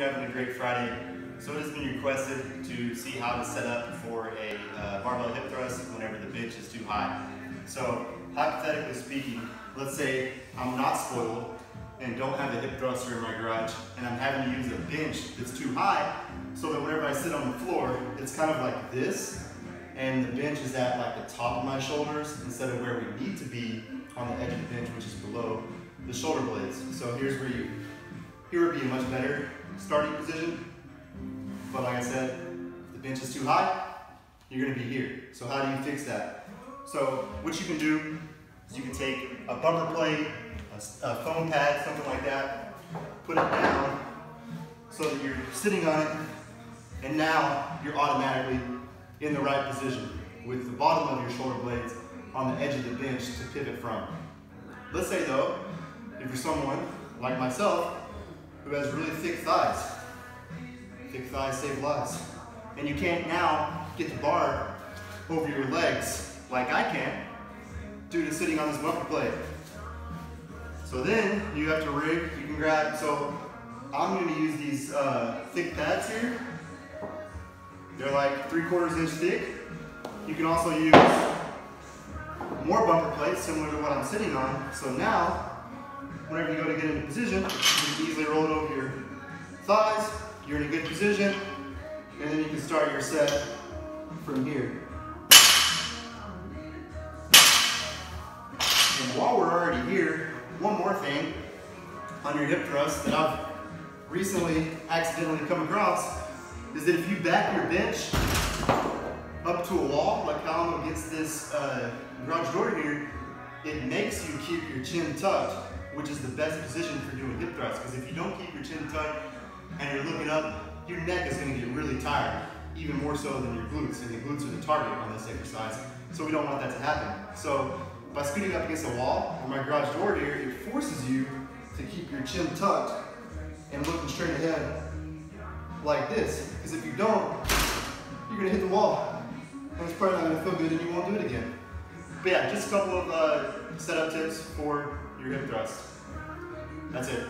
you're having a great Friday. So it has been requested to see how to set up for a uh, barbell hip thrust whenever the bench is too high. So hypothetically speaking, let's say I'm not spoiled and don't have a hip thruster in my garage and I'm having to use a bench that's too high so that whenever I sit on the floor, it's kind of like this and the bench is at like the top of my shoulders instead of where we need to be on the edge of the bench, which is below the shoulder blades. So here's where you, here would be much better starting position. But like I said, if the bench is too high, you're gonna be here. So how do you fix that? So what you can do is you can take a bumper plate, a, a foam pad, something like that, put it down so that you're sitting on it, and now you're automatically in the right position with the bottom of your shoulder blades on the edge of the bench to pivot from. Let's say though, if you're someone like myself who has really thick thighs, thick thighs save lives, and you can't now get the bar over your legs like I can due to sitting on this bumper plate. So then you have to rig, you can grab, so I'm gonna use these uh, thick pads here. They're like three quarters inch thick. You can also use more bumper plates similar to what I'm sitting on. So now, whenever you go to get into position, easily roll it over your thighs. You're in a good position. And then you can start your set from here. And while we're already here, one more thing on your hip thrust that I've recently accidentally come across is that if you back your bench up to a wall, like how I'm against this uh, garage door here, it makes you keep your chin tucked, which is the best position for doing hip thrusts. Because if you don't keep your chin tucked and you're looking up, your neck is gonna get really tired, even more so than your glutes, and the glutes are the target on this exercise. So we don't want that to happen. So by scooting up against a wall or my garage door here, it forces you to keep your chin tucked and looking straight ahead like this. Because if you don't, you're gonna hit the wall. And it's probably not gonna feel good and you won't do it again. But yeah, just a couple of uh, setup tips for your hip thrust. That's it.